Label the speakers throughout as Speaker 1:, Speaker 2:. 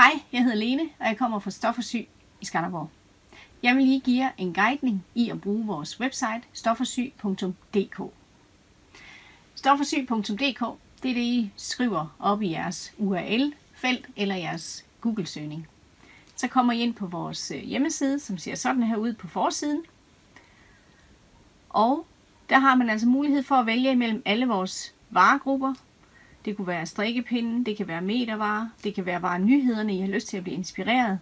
Speaker 1: Hej, jeg hedder Lene, og jeg kommer fra Stof og i Skanderborg. Jeg vil lige give jer en guidning i at bruge vores website stofforsyg.dk. Stofforsyg.dk det er det, I skriver op i jeres URL-felt eller jeres Google-søgning. Så kommer I ind på vores øh, hjemmeside, som ser sådan her ud på forsiden. Og der har man altså mulighed for at vælge imellem alle vores varegrupper, det kunne være strikkepinde, det kan være metervarer, det kan være bare nyhederne, I har lyst til at blive inspireret.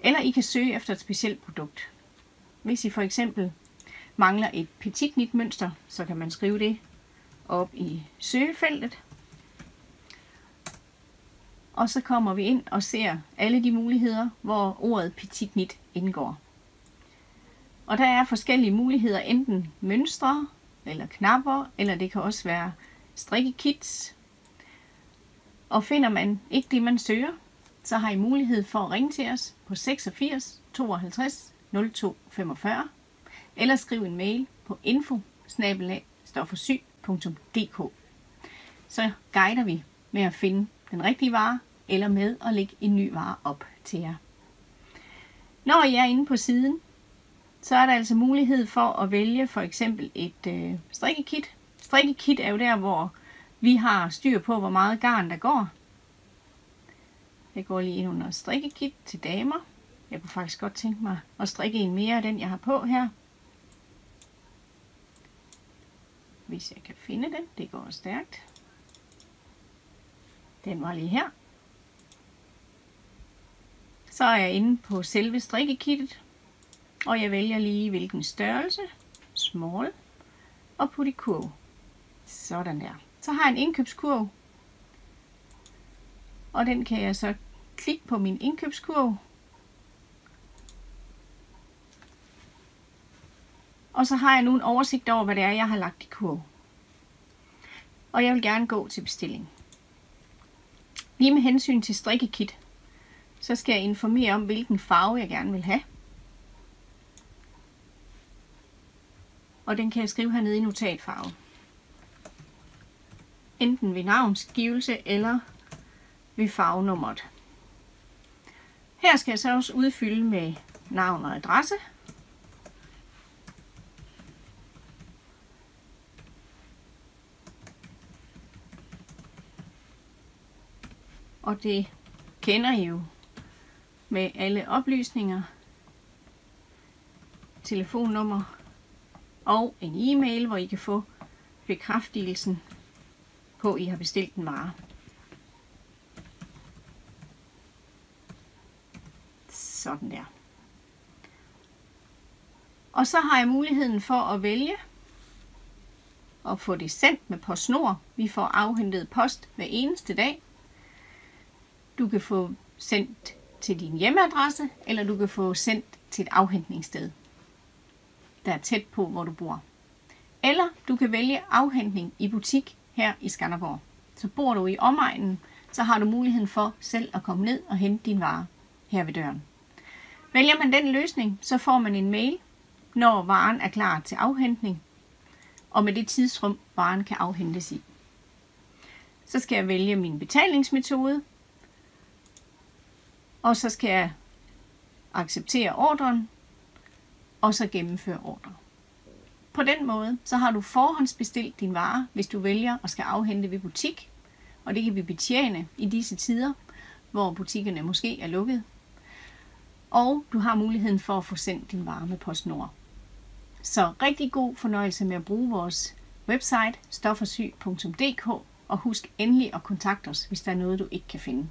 Speaker 1: Eller I kan søge efter et specielt produkt. Hvis I for eksempel mangler et petit mønster, så kan man skrive det op i søgefeltet. Og så kommer vi ind og ser alle de muligheder, hvor ordet petit knit indgår. Og der er forskellige muligheder, enten mønstre, eller knapper, eller det kan også være strikkekits, og finder man ikke det, man søger, så har I mulighed for at ringe til os på 86 52 02 45 eller skriv en mail på info Så guider vi med at finde den rigtige vare eller med at lægge en ny vare op til jer. Når I er inde på siden, så er der altså mulighed for at vælge for eksempel et øh, strikkekit. Strikkekit er jo der, hvor vi har styr på, hvor meget garn der går. Jeg går lige ind under strikkekit til damer. Jeg kunne faktisk godt tænke mig at strikke en mere af den, jeg har på her. Hvis jeg kan finde den. Det går stærkt. Den var lige her. Så er jeg inde på selve strikkekittet. Og jeg vælger lige hvilken størrelse. Small. Og putte i kurv. Sådan der. Så har jeg en indkøbskurv, og den kan jeg så klikke på min indkøbskurv. Og så har jeg nu en oversigt over, hvad det er, jeg har lagt i kurv. Og jeg vil gerne gå til bestilling. Lige med hensyn til strikkekit, så skal jeg informere om, hvilken farve jeg gerne vil have. Og den kan jeg skrive hernede i notatfarve enten ved navnsgivelse eller ved farvenummeret. Her skal jeg så også udfylde med navn og adresse. Og det kender I jo med alle oplysninger, telefonnummer og en e-mail, hvor I kan få bekræftelsen på, at I har bestilt en vare. Sådan der. Og så har jeg muligheden for at vælge at få det sendt med PostNord. Vi får afhentet post hver eneste dag. Du kan få sendt til din hjemmeadresse, eller du kan få sendt til et afhentningssted, der er tæt på, hvor du bor. Eller du kan vælge afhentning i butik her i Skanderborg. Så bor du i omegnen, så har du muligheden for selv at komme ned og hente din vare her ved døren. Vælger man den løsning, så får man en mail, når varen er klar til afhentning, og med det tidsrum, varen kan afhentes i. Så skal jeg vælge min betalingsmetode, og så skal jeg acceptere ordren, og så gennemføre ordren. På den måde, så har du forhåndsbestilt din vare, hvis du vælger at skal afhente ved butik, og det kan vi betjene i disse tider, hvor butikkerne måske er lukket. Og du har muligheden for at få sendt din vare med PostNord. Så rigtig god fornøjelse med at bruge vores website stoffersyg.dk og husk endelig at kontakte os, hvis der er noget, du ikke kan finde.